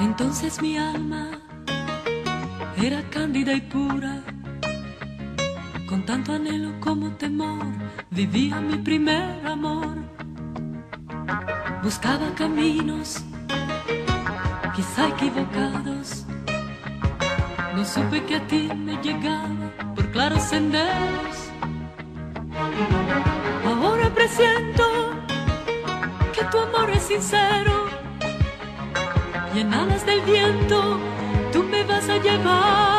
Entonces mi alma era cándida y pura, con tanto anhelo como temor vivía mi primer amor. Buscaba caminos, quizá equivocados, no supe que a ti me llegaba por claros senderos. Ahora presiento que tu amor es sincero y en alas del viento tú me vas a llevar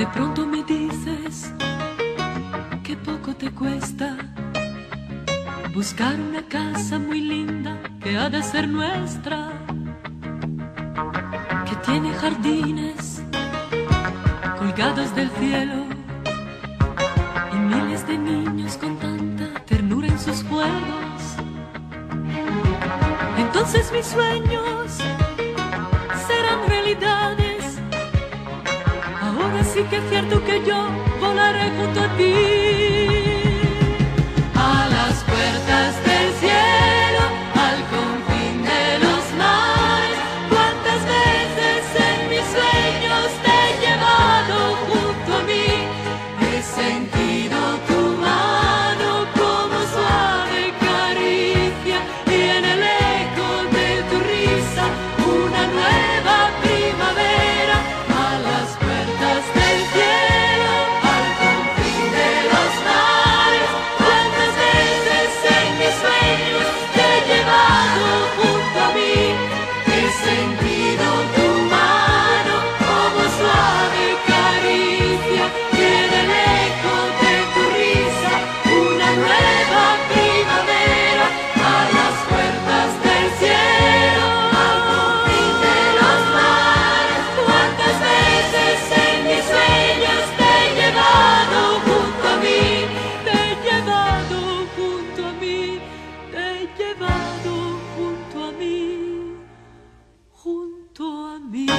De pronto me dices que poco te cuesta buscar una casa muy linda que ha de ser nuestra, que tiene jardines colgados del cielo y miles de niños con tanta ternura en sus juegos. Entonces mis sueños que es cierto que yo volaré junto a ti. me.